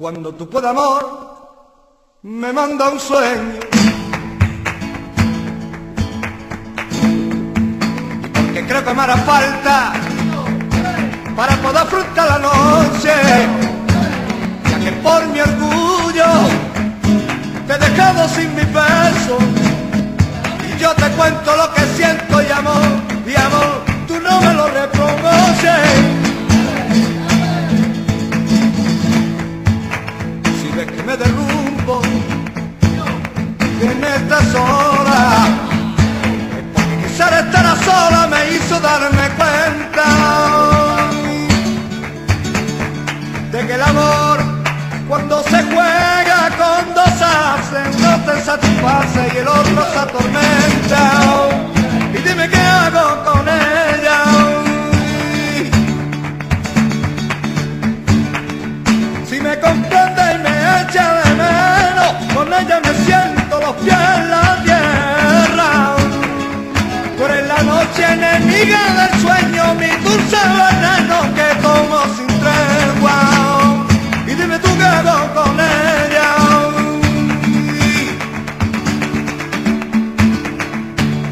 Cuando tu puede amor me manda un sueño. Porque creo que me hará falta para poder afrontar la noche. Ya que por mi orgullo te he dejado sin mi peso. Y yo te cuento lo que siento y amor, estas horas, porque quizás estar sola me hizo darme cuenta de que el amor cuando se juega con dos hacen no te satisface y el otro se atormenta. Y dime qué hago con ella. Si me comprende y me echa de menos, con ella me los en la tierra. Tú eres la noche enemiga del sueño, mi dulce veneno que tomo sin tregua. Y dime tú qué hago con ella.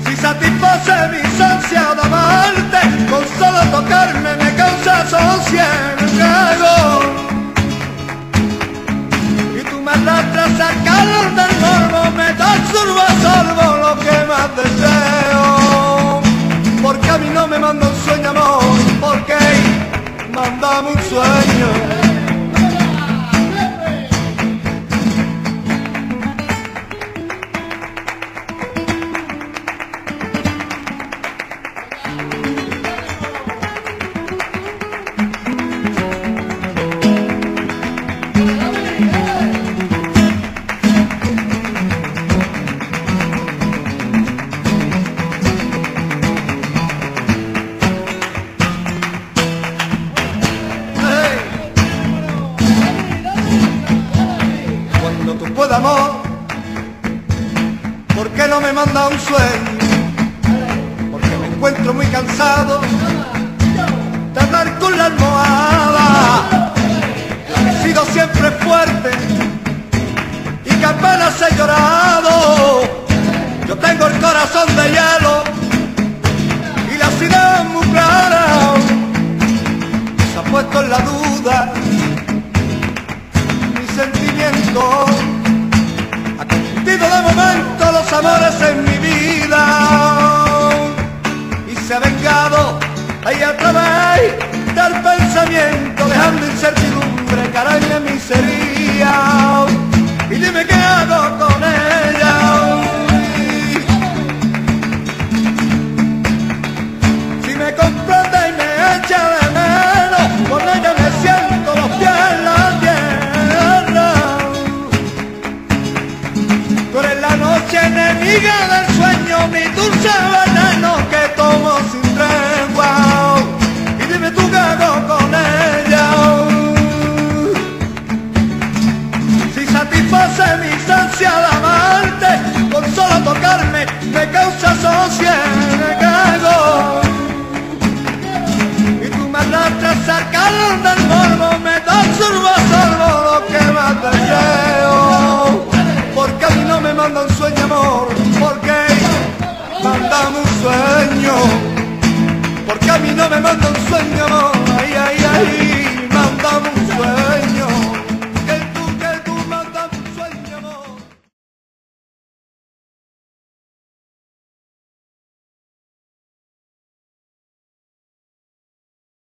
Si satisface mi ansia de amarte, con solo tocarme me causa sosiego. Y tú me arrastras al calor del deseo. Porque a mí no me manda un sueño, amor, porque mandame un sueño. Amor, ¿por qué no me manda un sueño? Porque me encuentro muy cansado de con la pase mi instancia al amarte, con solo tocarme me causa sosiego. Y tú me arrastras sacaron del morbo, me das surbo sorbo lo que más te llevo. Porque a mí no me manda un sueño amor, porque manda un sueño. Porque a mí no me manda un sueño amor, ay, ay, ay.